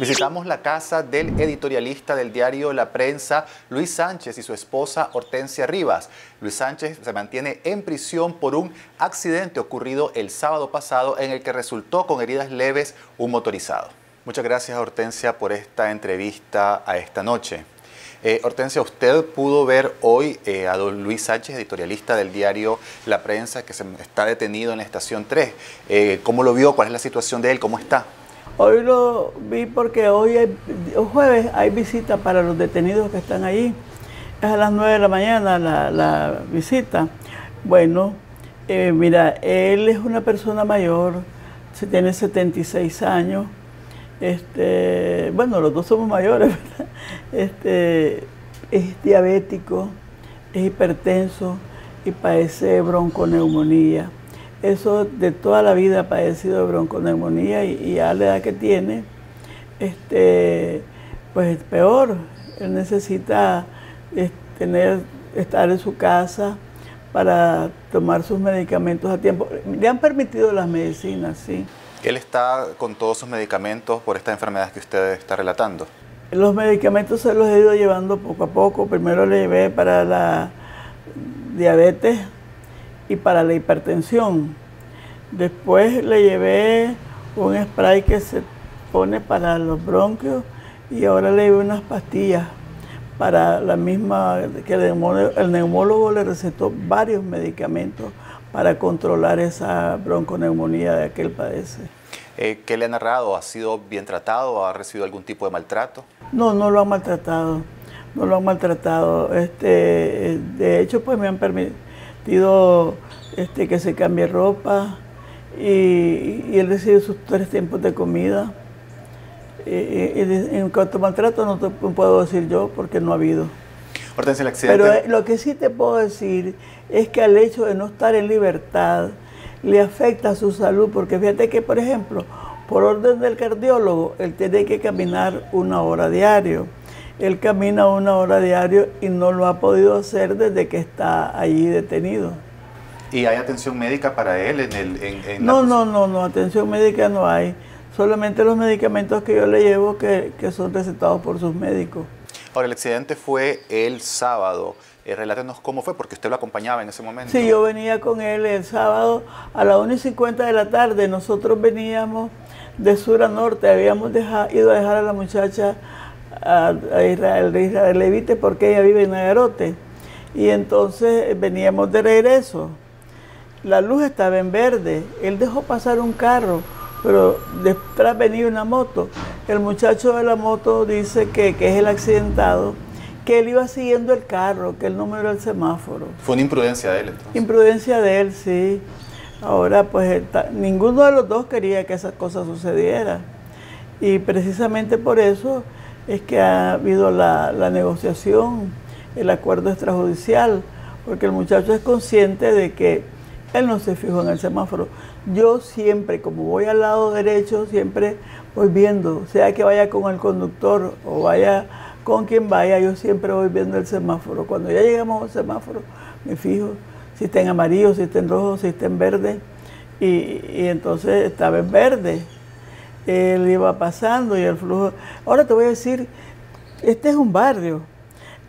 Visitamos la casa del editorialista del diario La Prensa, Luis Sánchez, y su esposa Hortensia Rivas. Luis Sánchez se mantiene en prisión por un accidente ocurrido el sábado pasado en el que resultó con heridas leves un motorizado. Muchas gracias Hortensia por esta entrevista a esta noche. Eh, Hortensia, usted pudo ver hoy eh, a don Luis Sánchez, editorialista del diario La Prensa, que se está detenido en la estación 3. Eh, ¿Cómo lo vio? ¿Cuál es la situación de él? ¿Cómo está? Hoy lo vi porque hoy, es jueves, hay visita para los detenidos que están ahí. Es a las 9 de la mañana la, visita. Bueno, eh, mira, él es una persona mayor, tiene 76 años. Este, bueno, los dos somos mayores, ¿verdad? Este, es diabético, es hipertenso y padece bronconeumonía. Eso de toda la vida ha padecido de bronconeumonía y, a la edad que tiene, este, pues es peor. Él necesita tener, estar en su casa para tomar sus medicamentos a tiempo. Le han permitido las medicinas, sí. ¿Él está con todos sus medicamentos por esta enfermedad que usted está relatando? Los medicamentos se los he ido llevando poco a poco. Primero le llevé para la diabetes, y para la hipertensión. Después le llevé un spray que se pone para los bronquios y ahora le llevé unas pastillas para la misma, que el neumólogo, le recetó varios medicamentos para controlar esa bronconeumonía de que él padece. Eh, ¿Qué le ha narrado? ¿Ha sido bien tratado? ¿Ha recibido algún tipo de maltrato? No, no lo han maltratado. No lo han maltratado. Este, de hecho, pues me han permitido pido este, que se cambie ropa y, él recibe sus tres tiempos de comida. en cuanto a maltrato no te puedo decir yo porque no ha habido. el accidente... Pero eh, lo que sí te puedo decir es que al hecho de no estar en libertad le afecta a su salud, porque fíjate que, por ejemplo, por orden del cardiólogo, él tiene que caminar una hora diario él camina una hora diario y no lo ha podido hacer desde que está allí detenido. ¿Y hay atención médica para él en el... En, no, no, no, no, atención médica no hay. Solamente los medicamentos que yo le llevo que, son recetados por sus médicos. Ahora, el accidente fue el sábado. Eh, relátenos cómo fue, porque usted lo acompañaba en ese momento. Sí, yo venía con él el sábado a las 1 y 50 de la tarde. Nosotros veníamos de sur a norte, habíamos ido a dejar a la muchacha a, Israel, de Israel Levite porque ella vive en Nagarote. Y entonces veníamos de regreso. La luz estaba en verde. Él dejó pasar un carro, pero detrás venía una moto. El muchacho de la moto dice que, que es el accidentado, que él iba siguiendo el carro, que él no miró el semáforo. Fue una imprudencia de él entonces. Imprudencia de él, sí. Ahora, pues ninguno de los dos quería que esa cosa sucediera. Y precisamente por eso es que ha habido la, negociación, el acuerdo extrajudicial, porque el muchacho es consciente de que él no se fijó en el semáforo. Yo siempre, como voy al lado derecho, siempre voy viendo, sea que vaya con el conductor o vaya con quien vaya, yo siempre voy viendo el semáforo. Cuando ya llegamos al semáforo, me fijo si está en amarillo, si está en rojo, si está en verde. Y, y entonces estaba en verde él iba pasando y el flujo. Ahora te voy a decir, este es un barrio.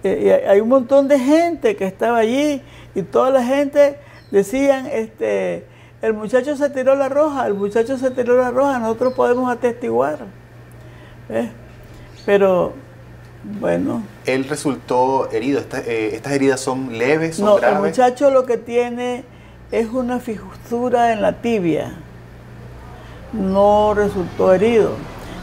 Eh, y hay un montón de gente que estaba allí y toda la gente decían, este, el muchacho se tiró la roja, el muchacho se tiró la roja, nosotros podemos atestiguar. Pero bueno. Él resultó herido. Eh, ¿Estas, heridas son leves? Son no, el muchacho lo que tiene es una fisura en la tibia no resultó herido.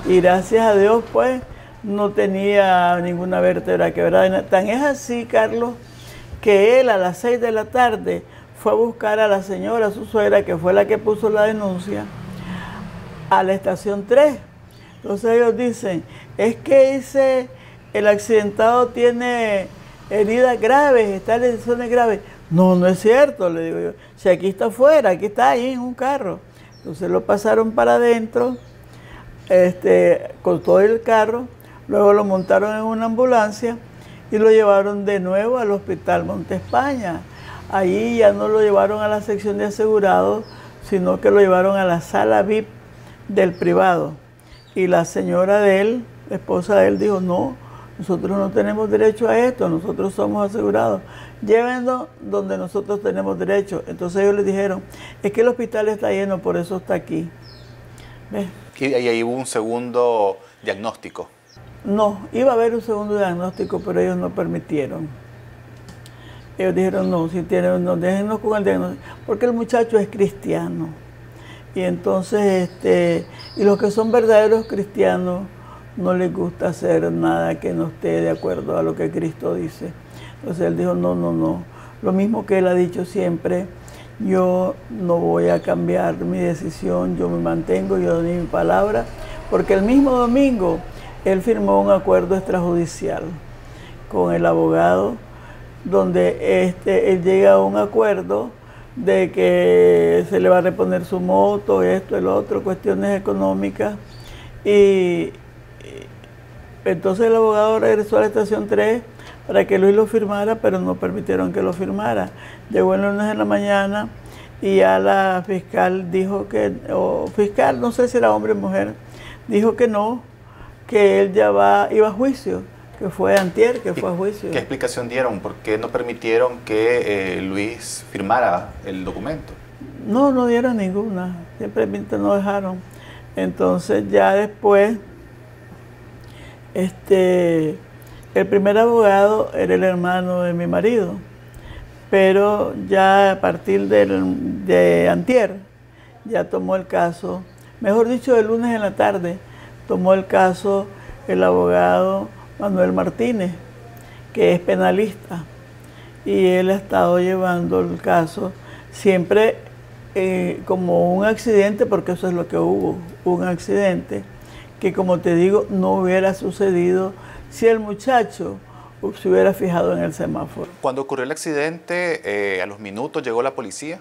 Y gracias a Dios, pues, no tenía ninguna vértebra quebrada. Tan es así, Carlos, que él a las seis de la tarde fue a buscar a la señora, su suegra, que fue la que puso la denuncia, a la estación 3. Entonces ellos dicen, es que ese, el accidentado tiene heridas graves, está en lesiones graves. No, no es cierto, le digo yo. Si aquí está afuera, aquí está ahí en un carro. Entonces lo pasaron para adentro, este, con todo el carro, luego lo montaron en una ambulancia y lo llevaron de nuevo al Hospital Monte España. Allí ya no lo llevaron a la sección de asegurados, sino que lo llevaron a la sala VIP del privado. Y la señora de él, la esposa de él, dijo, no, nosotros no tenemos derecho a esto, nosotros somos asegurados. Llévenlo donde nosotros tenemos derecho. Entonces ellos le dijeron, es que el hospital está lleno, por eso está aquí. Y ahí hubo un segundo diagnóstico. No, iba a haber un segundo diagnóstico, pero ellos no permitieron. Ellos dijeron, no, si tienen, no, déjenos con el diagnóstico, porque el muchacho es cristiano. Y entonces, este, y los que son verdaderos cristianos no les gusta hacer nada que no esté de acuerdo a lo que Cristo dice. Entonces él dijo, no, no, no. Lo mismo que él ha dicho siempre, yo no voy a cambiar mi decisión, yo me mantengo, yo doy mi palabra, porque el mismo domingo él firmó un acuerdo extrajudicial con el abogado donde este, él llega a un acuerdo de que se le va a reponer su moto, esto, el otro, cuestiones económicas. Y, entonces el abogado regresó a la estación 3 para que Luis lo firmara, pero no permitieron que lo firmara. Llegó el lunes en la mañana y ya la fiscal dijo que, o fiscal, no sé si era hombre o mujer, dijo que no, que él ya va, iba a juicio, que fue antier, que fue a juicio. ¿Qué explicación dieron? ¿Por qué no permitieron que eh, Luis firmara el documento? No, no dieron ninguna, simplemente no dejaron. Entonces ya después, este, el primer abogado era el hermano de mi marido, pero ya a partir del, de antier, ya tomó el caso, mejor dicho, el lunes en la tarde, tomó el caso el abogado Manuel Martínez, que es penalista, y él ha estado llevando el caso siempre eh, como un accidente, porque eso es lo que hubo, un accidente que como te digo no hubiera sucedido si el muchacho se hubiera fijado en el semáforo. Cuando ocurrió el accidente, eh, a los minutos llegó la policía.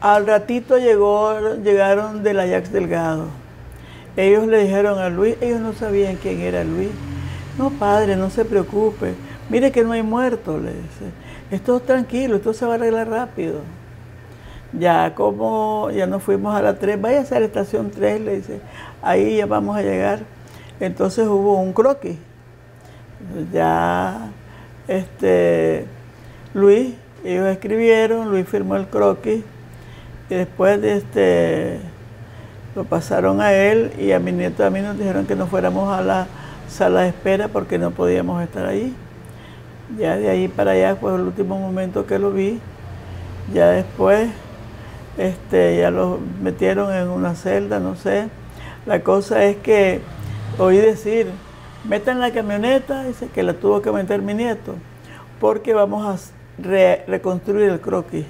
Al ratito llegó, llegaron de la Ajax Delgado ellos le dijeron a Luis, ellos no sabían quién era Luis. No, padre, no se preocupe. Mire que no hay muerto, le dice. Esto es tranquilo, esto se va a arreglar rápido. Ya como ya nos fuimos a la 3, vaya a la estación 3, le dice, ahí ya vamos a llegar. Entonces hubo un croquis. Ya, este, Luis, ellos escribieron, Luis firmó el croquis, y después de este lo pasaron a él y a mi nieto a mí nos dijeron que no fuéramos a la sala de espera porque no podíamos estar ahí. Ya de ahí para allá fue el último momento que lo vi. Ya después este, ya lo metieron en una celda, no sé. La cosa es que oí decir, metan la camioneta, dice que la tuvo que meter mi nieto, porque vamos a reconstruir el croquis.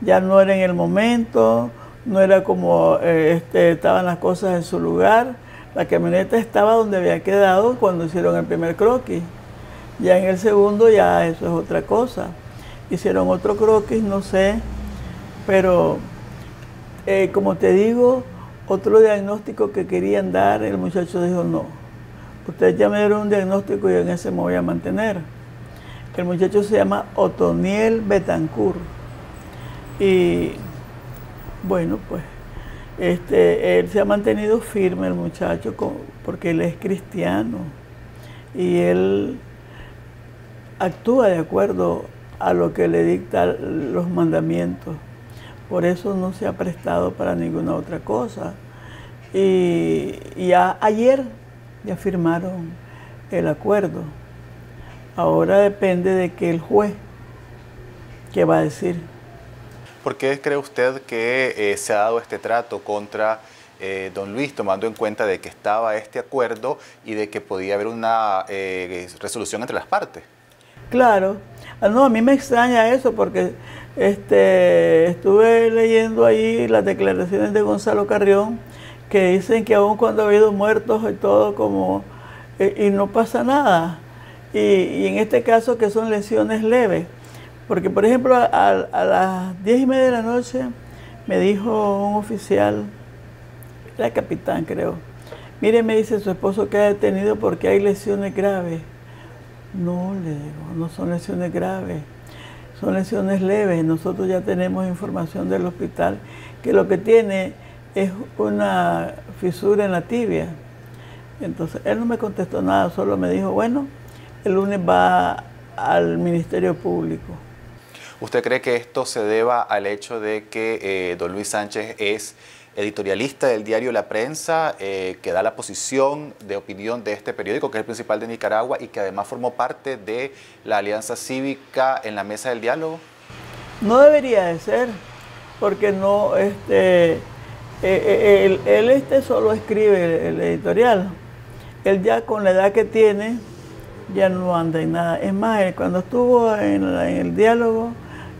Ya no era en el momento, no era como eh, este, estaban las cosas en su lugar. La camioneta estaba donde había quedado cuando hicieron el primer croquis. Ya en el segundo ya eso es otra cosa. Hicieron otro croquis, no sé, pero eh, como te digo, otro diagnóstico que querían dar, el muchacho dijo no. Ustedes ya me dieron un diagnóstico y en ese me voy a mantener. El muchacho se llama Otoniel Betancourt. Y bueno, pues este, él se ha mantenido firme, el muchacho, porque él es cristiano y él actúa de acuerdo a lo que le dictan los mandamientos. Por eso no se ha prestado para ninguna otra cosa. Y, ayer ya firmaron el acuerdo. Ahora depende de que el juez, ¿qué va a decir? ¿Por qué cree usted que eh, se ha dado este trato contra eh, don Luis, tomando en cuenta de que estaba este acuerdo y de que podía haber una eh, resolución entre las partes? Claro, ah, no, a mí me extraña eso porque este, estuve leyendo ahí las declaraciones de Gonzalo Carrión que dicen que aún cuando ha habido muertos y todo como y no pasa nada. Y, y en este caso que son lesiones leves. Porque, por ejemplo, a, las diez y media de la noche me dijo un oficial, era capitán creo, mire, me dice su esposo que ha detenido porque hay lesiones graves. No, le digo, no son lesiones graves, son lesiones leves. Nosotros ya tenemos información del hospital que lo que tiene es una fisura en la tibia. Entonces él no me contestó nada, solo me dijo, bueno, el lunes va al Ministerio Público. ¿Usted cree que esto se deba al hecho de que eh, don Luis Sánchez es editorialista del diario La Prensa, eh, que da la posición de opinión de este periódico, que es el principal de Nicaragua, y que además formó parte de la Alianza Cívica en la mesa del diálogo? No debería de ser, porque no, este, eh, él, este solo escribe el editorial. Él ya con la edad que tiene, ya no anda en nada. Es más, cuando estuvo en, el diálogo,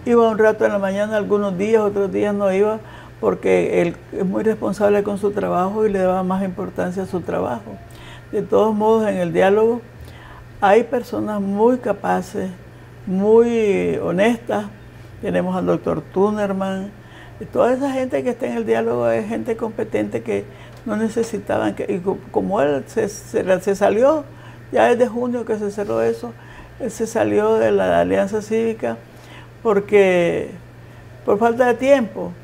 iba un rato en la mañana, algunos días, otros días no iba, porque él es muy responsable con su trabajo y le daba más importancia a su trabajo. De todos modos, en el diálogo hay personas muy capaces, muy honestas. Tenemos al doctor Tunerman. toda esa gente que está en el diálogo es gente competente que no necesitaban que, y como él se, se salió ya desde junio que se cerró eso, él se salió de la Alianza Cívica porque por falta de tiempo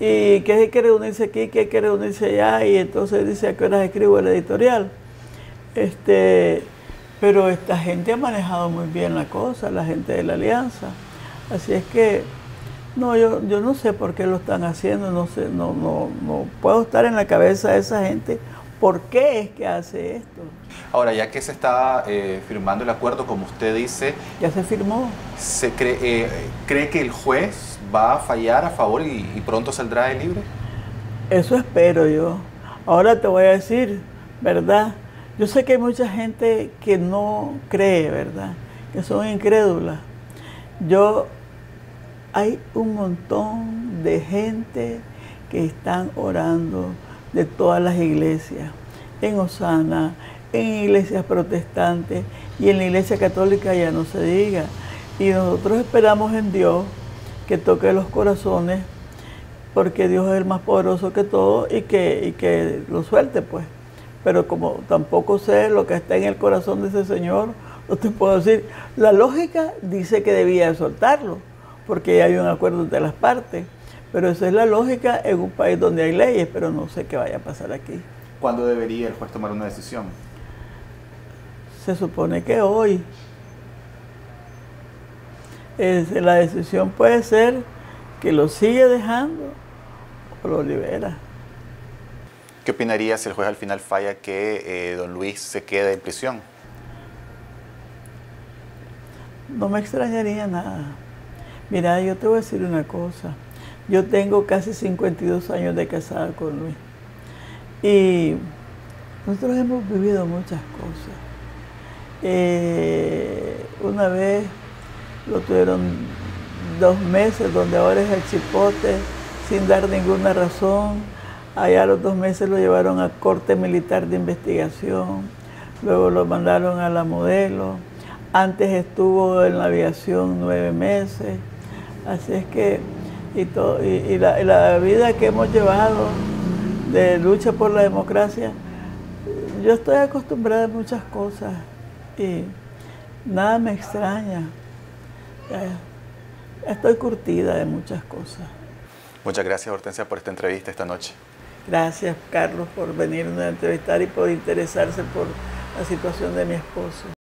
y que hay que reunirse aquí, que hay que reunirse allá y entonces dice a qué horas escribo el editorial. Este, pero esta gente ha manejado muy bien la cosa, la gente de la alianza. Así es que no, yo, yo no sé por qué lo están haciendo, no sé, no, no, no puedo estar en la cabeza de esa gente por qué es que hace esto. Ahora, ya que se está eh, firmando el acuerdo, como usted dice... Ya se firmó. ¿Se cree, eh, cree que el juez va a fallar a favor y, pronto saldrá de libre? Eso espero yo. Ahora te voy a decir, ¿verdad? Yo sé que hay mucha gente que no cree, ¿verdad? Que son incrédulas. Yo, hay un montón de gente que están orando de todas las iglesias, en Osana, en iglesias protestantes y en la iglesia católica ya no se diga. Y nosotros esperamos en Dios que toque los corazones, porque Dios es el más poderoso que todo y que, y que lo suelte pues. Pero como tampoco sé lo que está en el corazón de ese Señor, no te puedo decir. La lógica dice que debía soltarlo, porque hay un acuerdo entre las partes. Pero esa es la lógica en un país donde hay leyes, pero no sé qué vaya a pasar aquí. ¿Cuándo debería el juez tomar una decisión? Se supone que hoy. La decisión puede ser que lo sigue dejando o lo libera. ¿Qué opinaría si el juez al final falla que eh, don Luis se quede en prisión? No me extrañaría nada. Mira, yo te voy a decir una cosa. Yo tengo casi 52 años de casada con Luis. Y nosotros hemos vivido muchas cosas. Eh, una vez lo tuvieron dos meses, donde ahora es el chipote, sin dar ninguna razón. Allá los dos meses lo llevaron a corte militar de investigación, luego lo mandaron a la modelo. Antes estuvo en la aviación nueve meses. Así es que, y, todo, y la vida que hemos llevado de lucha por la democracia, yo estoy acostumbrada a muchas cosas y nada me extraña. Estoy curtida de muchas cosas. Muchas gracias Hortensia por esta entrevista esta noche. Gracias Carlos por venirme a entrevistar y por interesarse por la situación de mi esposo.